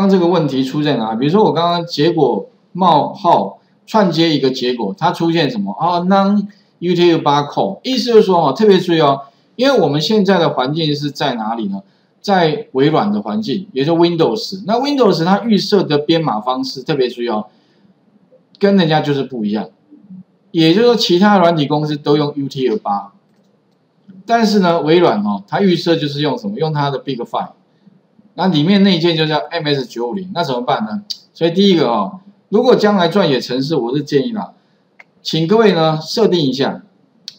刚这个问题出在哪？比如说我刚刚结果冒号串接一个结果，它出现什么啊？non utf8 call，意思就是说哦，特别注意哦，因为我们现在的环境是在哪里呢？在微软的环境，也就 Windows。那 Windows 它预设的编码方式，特别注意哦，跟人家就是不一样。也就是说，其他软体公司都用 utf8，但是呢，微软哦，它预设就是用什么？用它的 Big File。那里面那一件就叫 MS 九五零，那怎么办呢？所以第一个哦，如果将来撰写程式，我是建议啦，请各位呢设定一下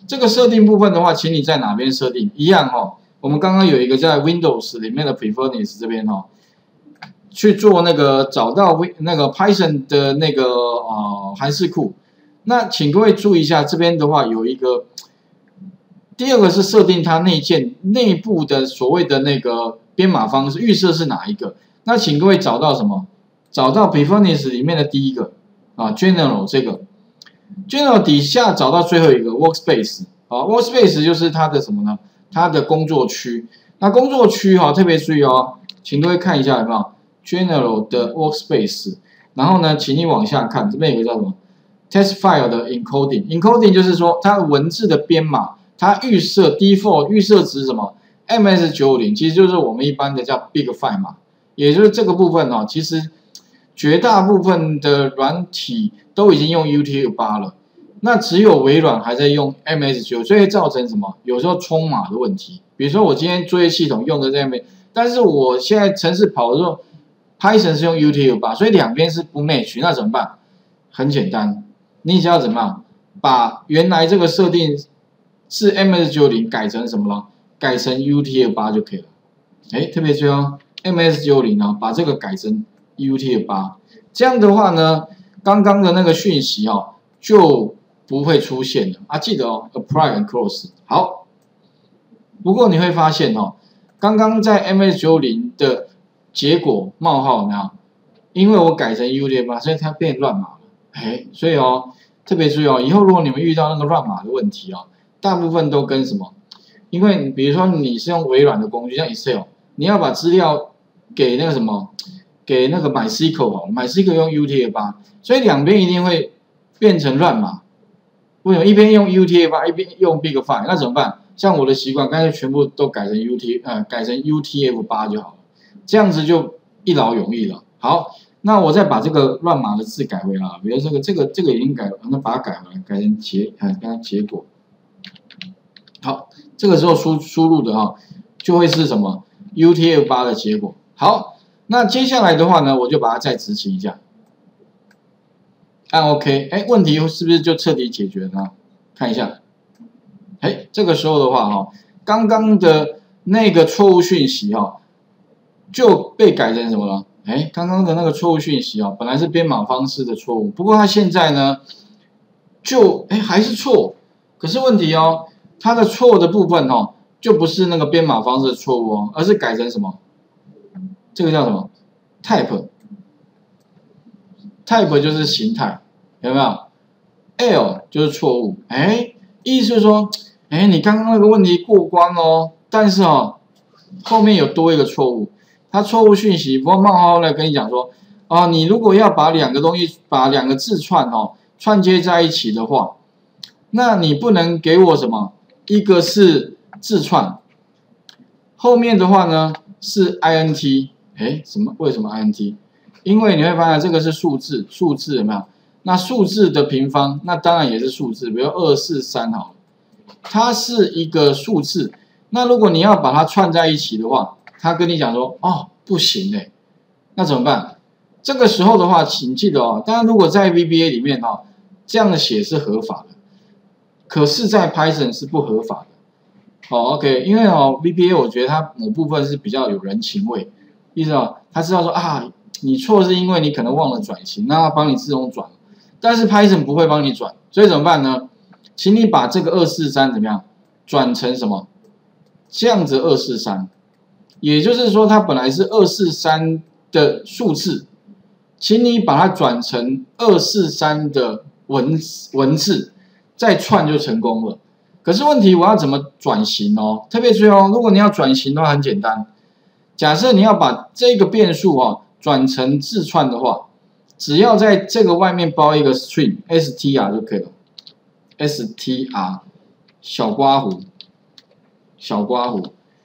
这个设定部分的话，请你在哪边设定？一样哈，我们刚刚有一个在 Windows 里面的 Preference 这边哈，去做那个找到 V 那个 Python 的那个呃函式库。那请各位注意一下，这边的话有一个，第二个是设定它内建内部的所谓的那个。编码方式预设是哪一个？那请各位找到什么？找到 Preference 里面的第一个啊，General 这个 General 底下找到最后一个 Workspace 啊，Workspace 就是它的什么呢？它的工作区。那工作区哈，特别注意哦，请各位看一下有没有 General 的 Workspace。然后呢，请你往下看，这边有个叫什么 Test File 的 Encoding，Encoding 就是说它文字的编码，它预设 Default 预设值什么？MS 九五零其实就是我们一般的叫 Big File 嘛，也就是这个部分哦。其实绝大部分的软体都已经用 UTF 八了，那只有微软还在用 MS 九，所以造成什么？有时候冲码的问题。比如说我今天作业系统用的这 MS，但是我现在程式跑的时候，Python 是用 UTF 八，所以两边是不 match，那怎么办？很简单，你只要怎么样，把原来这个设定是 MS 九零改成什么了？改成 UTF 八就可以了，哎，特别注意哦，MS 九零呢，把这个改成 UTF 八，这样的话呢，刚刚的那个讯息哦就不会出现了。啊，记得哦，Apply and Close 好。不过你会发现哦，刚刚在 MS 九零的结果冒号呢，因为我改成 UTF 八，所以它变乱码了，哎，所以哦，特别注意哦，以后如果你们遇到那个乱码的问题哦，大部分都跟什么？因为比如说你是用微软的工具，像 Excel，你要把资料给那个什么，给那个 MySQL，MySQL 用 UTF-8，所以两边一定会变成乱码。为什么一边用 UTF-8，一边用 Big File？那怎么办？像我的习惯，干脆全部都改成 UT，呃，改成 UTF-8 就好了，这样子就一劳永逸了。好，那我再把这个乱码的字改回来，比如这个这个这个已经改了，那把它改回来，改成结，啊，改结果。这个时候输输入的哈，就会是什么 UTF 八的结果。好，那接下来的话呢，我就把它再执行一下，按 OK，哎，问题是不是就彻底解决了？看一下，哎，这个时候的话哈，刚刚的那个错误讯息哈，就被改成什么了？哎，刚刚的那个错误讯息啊，本来是编码方式的错误，不过它现在呢，就哎还是错，可是问题哦。它的错的部分哦，就不是那个编码方式的错误哦，而是改成什么？这个叫什么？type，type 就是形态，有没有？l 就是错误，哎，意思是说，哎，你刚刚那个问题过关哦，但是哦，后面有多一个错误，它错误讯息，不过冒号呢跟你讲说，啊，你如果要把两个东西，把两个字串哦串接在一起的话，那你不能给我什么？一个是字串，后面的话呢是 int，哎，什么？为什么 int？因为你会发现这个是数字，数字有没有？那数字的平方，那当然也是数字，比如二四三好，它是一个数字。那如果你要把它串在一起的话，他跟你讲说，哦，不行哎，那怎么办？这个时候的话，请记得哦，当然如果在 VBA 里面哈，这样的写是合法的。可是，在 Python 是不合法的。好，OK，因为哦，VBA 我觉得它某部分是比较有人情味，意思哦，他知道说啊，你错是因为你可能忘了转型，那帮你自动转。但是 Python 不会帮你转，所以怎么办呢？请你把这个二四三怎么样转成什么？这样子二四三，也就是说它本来是二四三的数字，请你把它转成二四三的文文字。再串就成功了，可是问题我要怎么转型哦？特别注意哦，如果你要转型的话很简单，假设你要把这个变数哦转成字串的话，只要在这个外面包一个 string str 就可以了，str 小刮胡，小刮胡，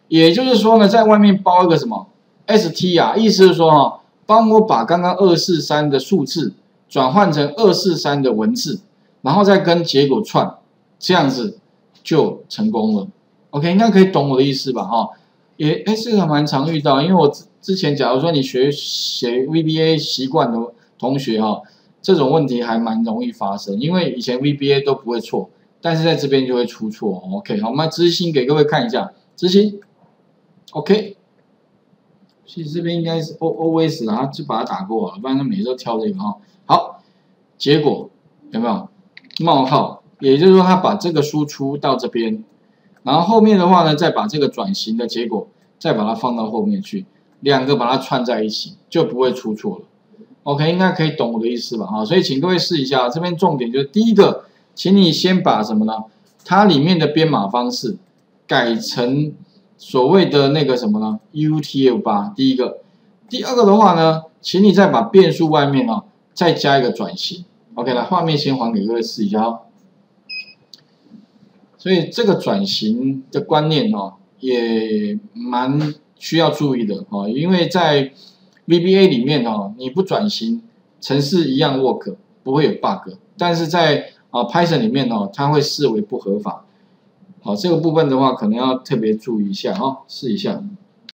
也就是说呢，在外面包一个什么？Str，意思是说哈，帮我把刚刚二四三的数字转换成二四三的文字，然后再跟结果串，这样子就成功了。OK，应该可以懂我的意思吧？哈，也哎，这个蛮常遇到，因为我之之前，假如说你学写 VBA 习惯的同学哈，这种问题还蛮容易发生，因为以前 VBA 都不会错，但是在这边就会出错。OK，好，我们执行给各位看一下，执行，OK，其实这边应该是 O O S 然后就把它打过了，不然他每次都挑这个哈。好，结果有没有冒号？也就是说，他把这个输出到这边。然后后面的话呢，再把这个转型的结果再把它放到后面去，两个把它串在一起，就不会出错了。OK，应该可以懂我的意思吧？啊，所以请各位试一下，这边重点就是第一个，请你先把什么呢？它里面的编码方式改成所谓的那个什么呢？UTF 八，第一个。第二个的话呢，请你再把变数外面啊再加一个转型。OK，来画面先还给各位试一下哦。所以这个转型的观念哦，也蛮需要注意的哦，因为在 VBA 里面哦，你不转型，程式一样 work，不会有 bug，但是在啊 Python 里面哦，它会视为不合法。好，这个部分的话，可能要特别注意一下哦，试一下。